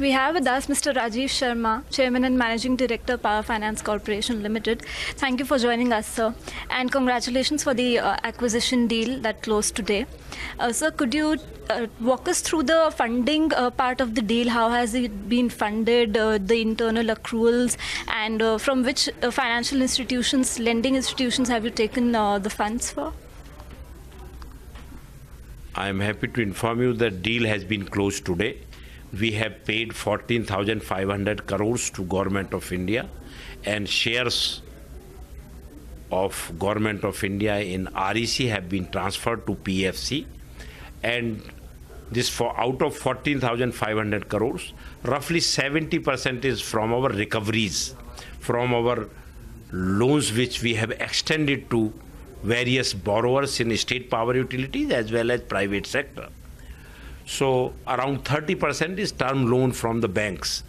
We have with us Mr. Rajeev Sharma, Chairman and Managing Director, Power Finance Corporation Limited. Thank you for joining us, sir. And congratulations for the uh, acquisition deal that closed today. Uh, sir, could you uh, walk us through the funding uh, part of the deal? How has it been funded, uh, the internal accruals, and uh, from which financial institutions, lending institutions, have you taken the funds for? I am happy to inform you that deal has been closed today. We have paid 14,500 crores to Government of India and shares of Government of India in REC have been transferred to PFC and this for out of 14,500 crores roughly 70% is from our recoveries from our loans which we have extended to various borrowers in state power utilities as well as private sector so around 30% is term loan from the banks.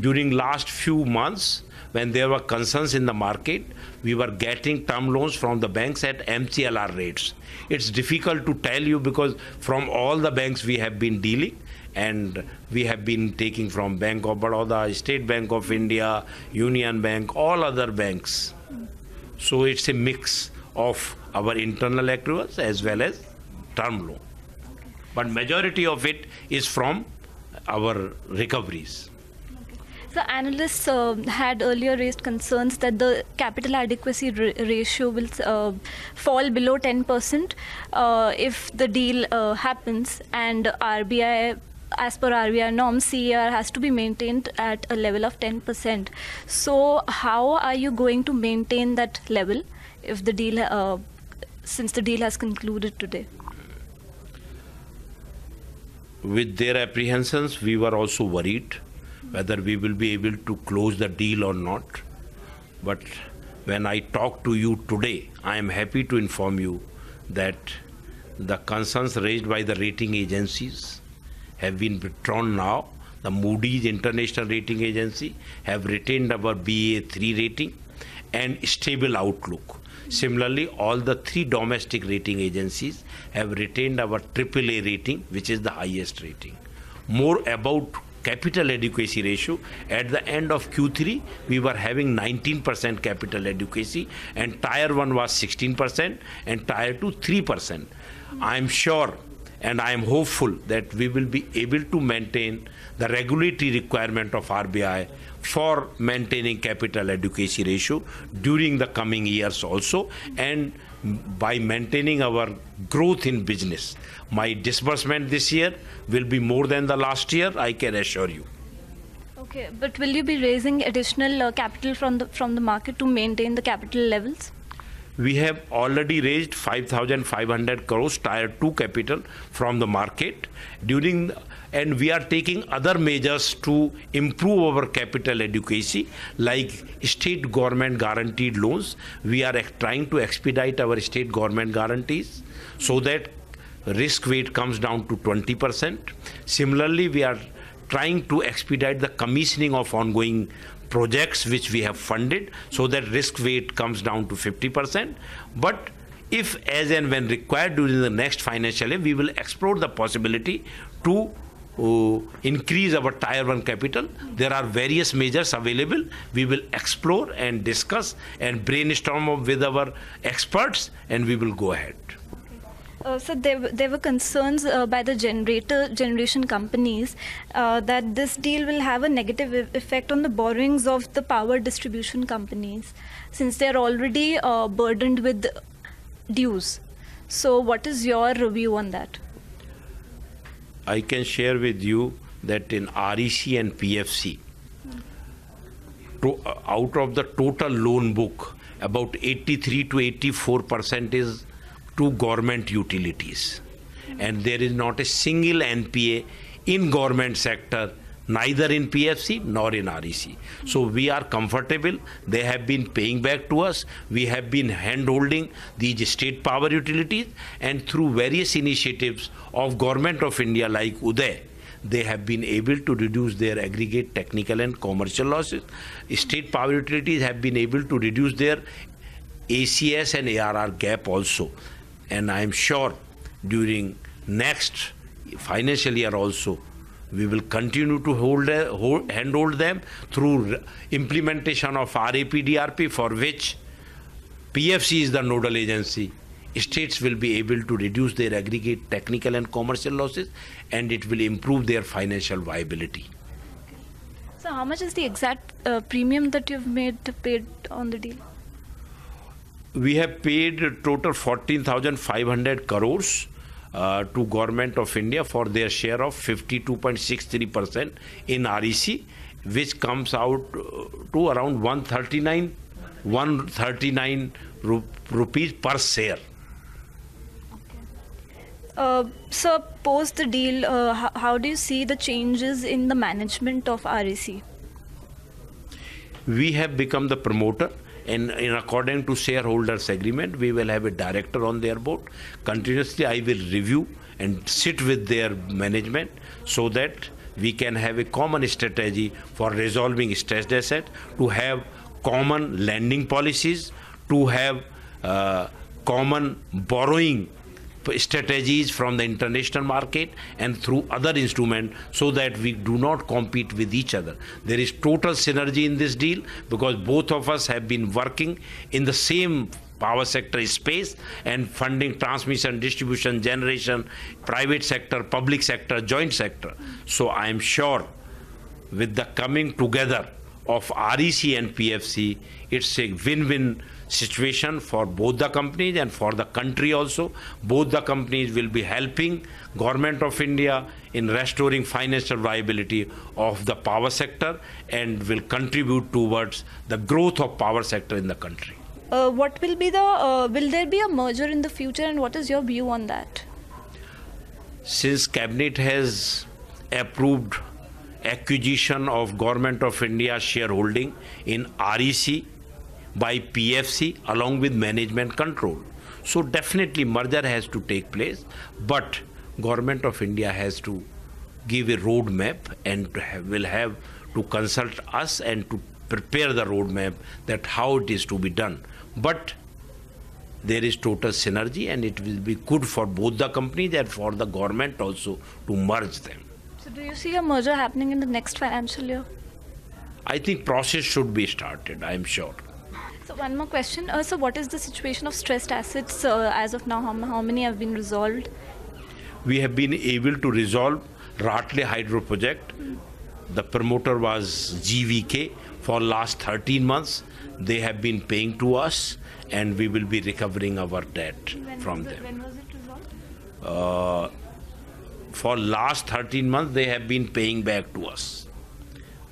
During last few months when there were concerns in the market we were getting term loans from the banks at mclr rates. It's difficult to tell you because from all the banks we have been dealing and we have been taking from bank of baroda state bank of india union bank all other banks. So it's a mix of our internal accruals as well as term loan but majority of it is from our recoveries So analysts uh, had earlier raised concerns that the capital adequacy ra- ratio will uh, fall below 10% uh, if the deal uh, happens, and RBI, as per RBI norms, CER has to be maintained at a level of 10%. So, how are you going to maintain that level if the deal, uh, since the deal has concluded today? With their apprehensions we were also worried whether we will be able to close the deal or not. But when i talk to you today i am happy to inform you that the concerns raised by the rating agencies have been withdrawn now. The moody's international rating agency have retained our Baa3 rating and stable outlook Similarly, all the three domestic rating agencies have retained our AAA rating, which is the highest rating. More about capital adequacy ratio, at the end of Q3, we were having 19% capital adequacy, and Tier 1 was 16%, and Tier 2 3%. I am sure and I am hopeful that we will be able to maintain the regulatory requirement of RBI for maintaining capital adequacy ratio during the coming years also and by maintaining our growth in business my disbursement this year will be more than the last year i can assure you Okay, but will you be raising additional uh, capital from the from the market to maintain the capital levels? We have already raised 5500 crores tier 2 capital from the market. During and we are taking other measures to improve our capital adequacy like state government guaranteed loans. We are trying to expedite our state government guarantees so that risk weight comes down to 20% similarly we are trying to expedite the commissioning of ongoing projects which we have funded so that risk weight comes down to 50%. But if, as and when required during the next financial year, we will explore the possibility to uh, increase our tier 1 capital. There are various measures available. We will explore and discuss and brainstorm with our experts and we will go ahead. Uh, so there, there were concerns uh, by the generator generation companies uh, that this deal will have a negative effect on the borrowings of the power distribution companies since they are already uh, burdened with dues. So what is your review on that? I can share with you that in REC and PFC, to, uh, out of the total loan book, about 83 to 84 percent is to government utilities, and there is not a single NPA in government sector neither in PFC nor in REC. So we are comfortable. They have been paying back to us. We have been hand-holding these state power utilities and through various initiatives of Government of India like Uday, they have been able to reduce their aggregate technical and commercial losses. State power utilities have been able to reduce their ACS and ARR gap also. And I am sure during next financial year also, We will continue to hold, hold handhold them through implementation of RAPDRP for which PFC is the nodal agency. States will be able to reduce their aggregate technical and commercial losses and it will improve their financial viability. So, how much is the exact uh, premium that you've made paid on the deal? We have paid total 14,500 crores uh, to government of India for their share of 52.63% in REC, which comes out uh, to around 139, 139 rupees per share. Uh, so, post the deal, uh, how, how, do you see the changes in the management of REC? We have become the promoter, and in according to shareholders' agreement, we will have a director on their board. Continuously, I will review and sit with their management so that we can have a common strategy for resolving stressed asset, to have common lending policies, to have uh, common borrowing strategies from the international market and through other instruments so that we do not compete with each other. There is total synergy in this deal because both of us have been working in the same power sector space and funding transmission, distribution, generation, private sector, public sector, joint sector. So I am sure with the coming together of REC and PFC, it's a win-win situation for both the companies and for the country also. Both the companies will be helping government of India in restoring financial viability of the power sector and will contribute towards the growth of power sector in the country. Uh, what will be the uh, will there be a merger in the future and what is your view on that since cabinet has approved acquisition of government of india shareholding in rec by PFC along with management control. So definitely merger has to take place, but government of India has to give a roadmap and will have to consult us and to prepare the roadmap that how it is to be done. But there is total synergy and it will be good for both the companies and for the government also to merge them. So do you see a merger happening in the next financial year? I think process should be started, I am sure. So one more question. Uh, so what is the situation of stressed assets uh, as of now? How, how, many have been resolved? We have been able to resolve Ratle Hydro project. Mm. The promoter was GVK for last 13 months. They have been paying to us and we will be recovering our debt when from them. It, when was it resolved? Uh, for last 13 months they have been paying back to us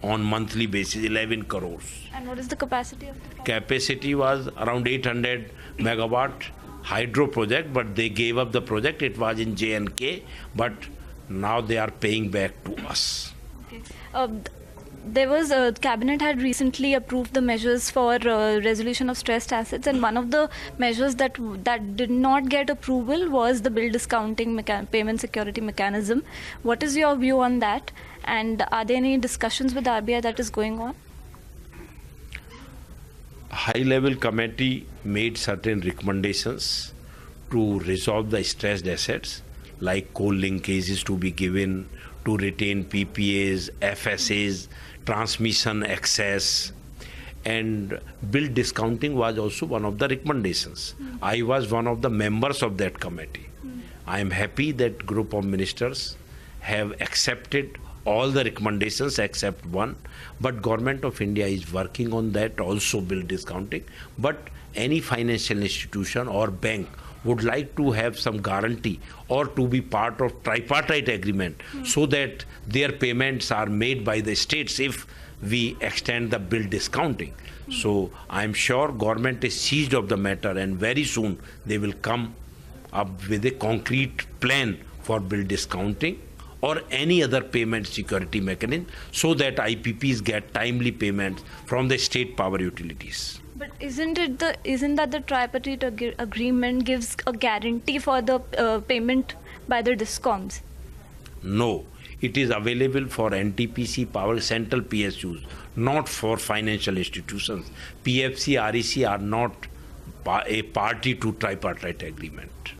on monthly basis 11 crores. And what is the capacity of the capacity was around 800 megawatt hydro project but they gave up the project. It was in jnk but now they are paying back to us. Okay. Uh, there was a cabinet had recently approved the measures for uh, resolution of stressed assets and one of the measures that that did not get approval was the bill discounting payment security mechanism. What is your view on that? And are there any discussions with RBI that is going on? High level committee made certain recommendations to resolve the stressed assets like coal linkages to be given to retain PPAs, FSAs, transmission access, and bill discounting was also one of the recommendations. Mm. I was one of the members of that committee. Mm. I am happy that group of ministers have accepted all the recommendations except one but government of india is working on that also bill discounting but any financial institution or bank would like to have some guarantee or to be part of tripartite agreement mm. so that their payments are made by the states if we extend the bill discounting mm. so i'm sure government is seized of the matter and very soon they will come up with a concrete plan for bill discounting or any other payment security mechanism so that IPPs get timely payments from the state power utilities. But isn't it the isn't that the tripartite ag- agreement gives a guarantee for the uh, payment by the discoms? No, it is available for NTPC power central PSUs, not for financial institutions. PFC, REC are not a party to tripartite agreement.